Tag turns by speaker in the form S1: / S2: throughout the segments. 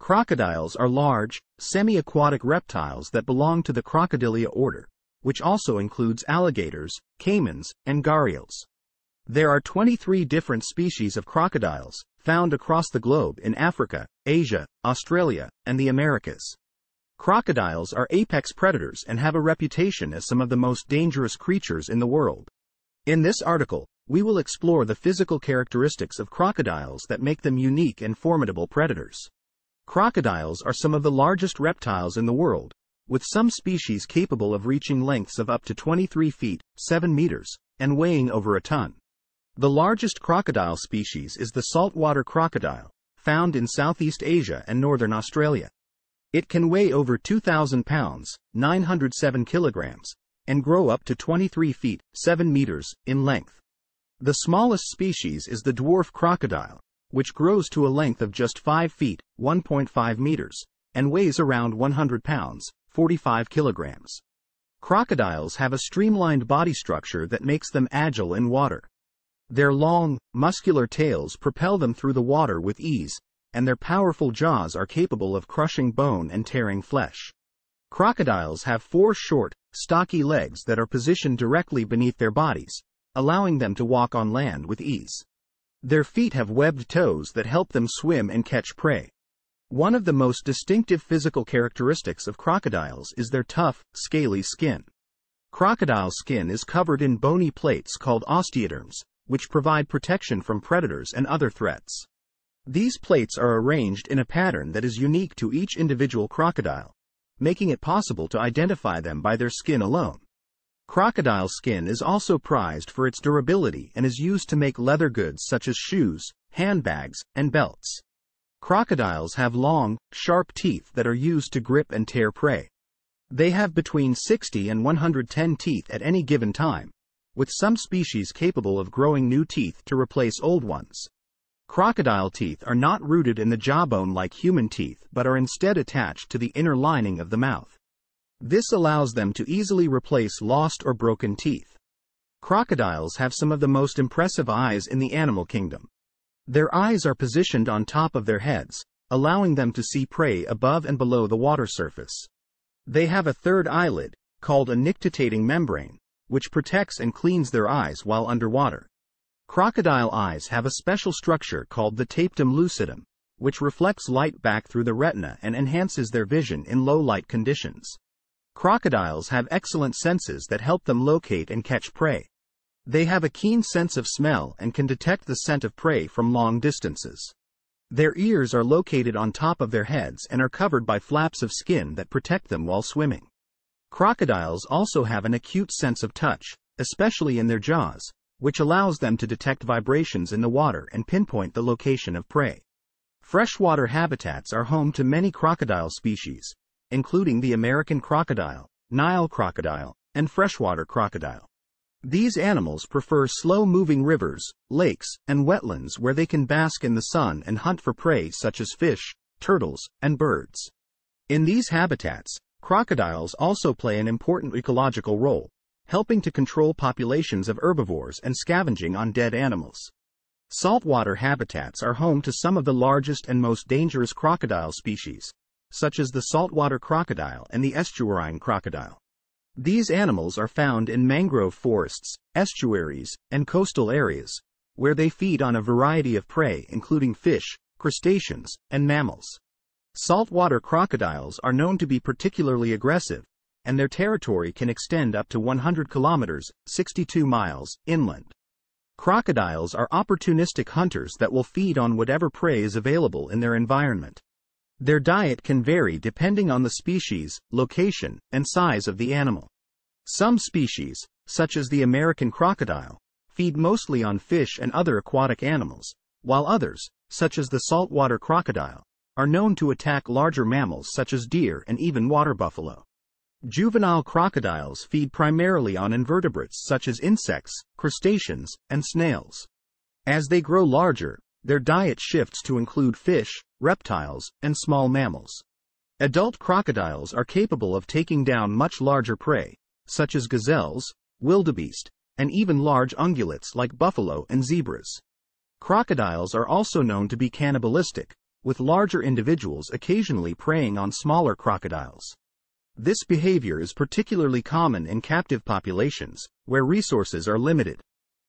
S1: Crocodiles are large, semi-aquatic reptiles that belong to the Crocodilia order, which also includes alligators, caimans, and gharials. There are 23 different species of crocodiles, found across the globe in Africa, Asia, Australia, and the Americas. Crocodiles are apex predators and have a reputation as some of the most dangerous creatures in the world. In this article, we will explore the physical characteristics of crocodiles that make them unique and formidable predators. Crocodiles are some of the largest reptiles in the world, with some species capable of reaching lengths of up to 23 feet, 7 meters, and weighing over a ton. The largest crocodile species is the saltwater crocodile, found in Southeast Asia and northern Australia. It can weigh over 2,000 pounds, 907 kilograms, and grow up to 23 feet, 7 meters, in length. The smallest species is the dwarf crocodile, which grows to a length of just 5 feet, 1.5 meters, and weighs around 100 pounds, 45 kilograms. Crocodiles have a streamlined body structure that makes them agile in water. Their long, muscular tails propel them through the water with ease, and their powerful jaws are capable of crushing bone and tearing flesh. Crocodiles have four short, stocky legs that are positioned directly beneath their bodies, allowing them to walk on land with ease. Their feet have webbed toes that help them swim and catch prey. One of the most distinctive physical characteristics of crocodiles is their tough, scaly skin. Crocodile skin is covered in bony plates called osteoderms, which provide protection from predators and other threats. These plates are arranged in a pattern that is unique to each individual crocodile, making it possible to identify them by their skin alone. Crocodile skin is also prized for its durability and is used to make leather goods such as shoes, handbags, and belts. Crocodiles have long, sharp teeth that are used to grip and tear prey. They have between 60 and 110 teeth at any given time, with some species capable of growing new teeth to replace old ones. Crocodile teeth are not rooted in the jawbone like human teeth but are instead attached to the inner lining of the mouth. This allows them to easily replace lost or broken teeth. Crocodiles have some of the most impressive eyes in the animal kingdom. Their eyes are positioned on top of their heads, allowing them to see prey above and below the water surface. They have a third eyelid, called a nictitating membrane, which protects and cleans their eyes while underwater. Crocodile eyes have a special structure called the tapetum lucidum, which reflects light back through the retina and enhances their vision in low light conditions. Crocodiles have excellent senses that help them locate and catch prey. They have a keen sense of smell and can detect the scent of prey from long distances. Their ears are located on top of their heads and are covered by flaps of skin that protect them while swimming. Crocodiles also have an acute sense of touch, especially in their jaws, which allows them to detect vibrations in the water and pinpoint the location of prey. Freshwater habitats are home to many crocodile species, including the American crocodile, Nile crocodile, and freshwater crocodile. These animals prefer slow-moving rivers, lakes, and wetlands where they can bask in the sun and hunt for prey such as fish, turtles, and birds. In these habitats, crocodiles also play an important ecological role, helping to control populations of herbivores and scavenging on dead animals. Saltwater habitats are home to some of the largest and most dangerous crocodile species, such as the saltwater crocodile and the estuarine crocodile. These animals are found in mangrove forests, estuaries, and coastal areas, where they feed on a variety of prey including fish, crustaceans, and mammals. Saltwater crocodiles are known to be particularly aggressive, and their territory can extend up to 100 kilometers, 62 miles, inland. Crocodiles are opportunistic hunters that will feed on whatever prey is available in their environment. Their diet can vary depending on the species, location, and size of the animal. Some species, such as the American crocodile, feed mostly on fish and other aquatic animals, while others, such as the saltwater crocodile, are known to attack larger mammals such as deer and even water buffalo. Juvenile crocodiles feed primarily on invertebrates such as insects, crustaceans, and snails. As they grow larger, their diet shifts to include fish, reptiles, and small mammals. Adult crocodiles are capable of taking down much larger prey, such as gazelles, wildebeest, and even large ungulates like buffalo and zebras. Crocodiles are also known to be cannibalistic, with larger individuals occasionally preying on smaller crocodiles. This behavior is particularly common in captive populations, where resources are limited.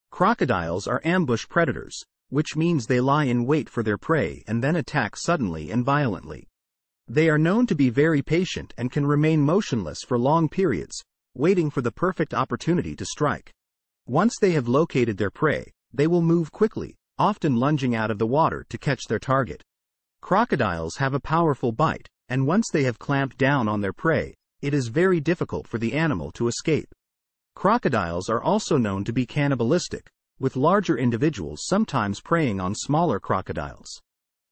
S1: Crocodiles are ambush predators, which means they lie in wait for their prey and then attack suddenly and violently. They are known to be very patient and can remain motionless for long periods, waiting for the perfect opportunity to strike. Once they have located their prey, they will move quickly, often lunging out of the water to catch their target. Crocodiles have a powerful bite, and once they have clamped down on their prey, it is very difficult for the animal to escape. Crocodiles are also known to be cannibalistic, with larger individuals sometimes preying on smaller crocodiles.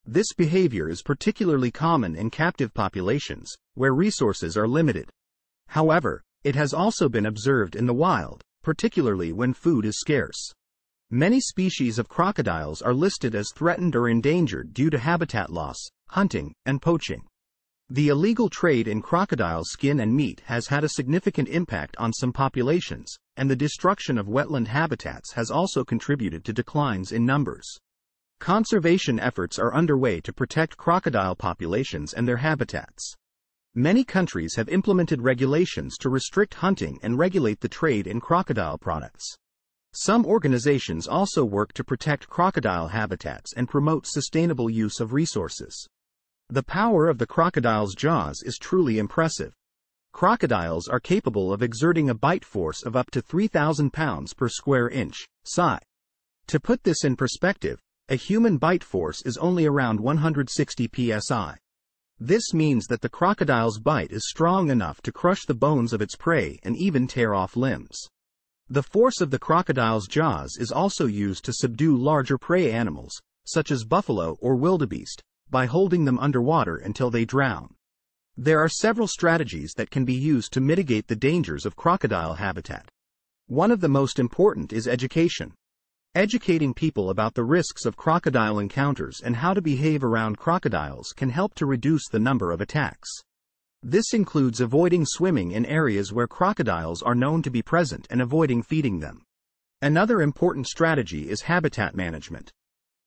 S1: This behavior is particularly common in captive populations, where resources are limited. However, it has also been observed in the wild, particularly when food is scarce. Many species of crocodiles are listed as threatened or endangered due to habitat loss, hunting, and poaching. The illegal trade in crocodile skin and meat has had a significant impact on some populations, and the destruction of wetland habitats has also contributed to declines in numbers. Conservation efforts are underway to protect crocodile populations and their habitats. Many countries have implemented regulations to restrict hunting and regulate the trade in crocodile products. Some organizations also work to protect crocodile habitats and promote sustainable use of resources. The power of the crocodile's jaws is truly impressive. Crocodiles are capable of exerting a bite force of up to 3,000 pounds per square inch, psi. To put this in perspective, a human bite force is only around 160 psi. This means that the crocodile's bite is strong enough to crush the bones of its prey and even tear off limbs. The force of the crocodile's jaws is also used to subdue larger prey animals, such as buffalo or wildebeest, by holding them underwater until they drown. There are several strategies that can be used to mitigate the dangers of crocodile habitat. One of the most important is education. Educating people about the risks of crocodile encounters and how to behave around crocodiles can help to reduce the number of attacks. This includes avoiding swimming in areas where crocodiles are known to be present and avoiding feeding them. Another important strategy is habitat management.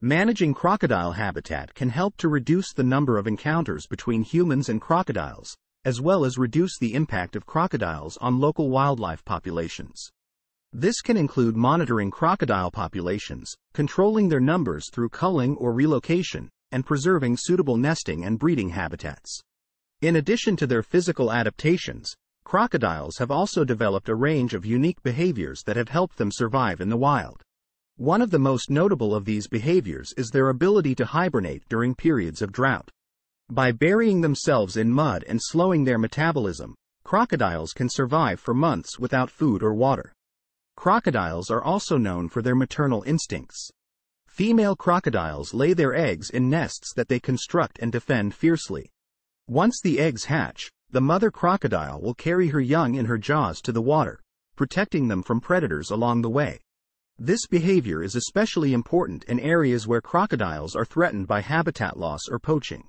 S1: Managing crocodile habitat can help to reduce the number of encounters between humans and crocodiles, as well as reduce the impact of crocodiles on local wildlife populations. This can include monitoring crocodile populations, controlling their numbers through culling or relocation, and preserving suitable nesting and breeding habitats. In addition to their physical adaptations, crocodiles have also developed a range of unique behaviors that have helped them survive in the wild. One of the most notable of these behaviors is their ability to hibernate during periods of drought. By burying themselves in mud and slowing their metabolism, crocodiles can survive for months without food or water. Crocodiles are also known for their maternal instincts. Female crocodiles lay their eggs in nests that they construct and defend fiercely. Once the eggs hatch, the mother crocodile will carry her young in her jaws to the water, protecting them from predators along the way. This behavior is especially important in areas where crocodiles are threatened by habitat loss or poaching.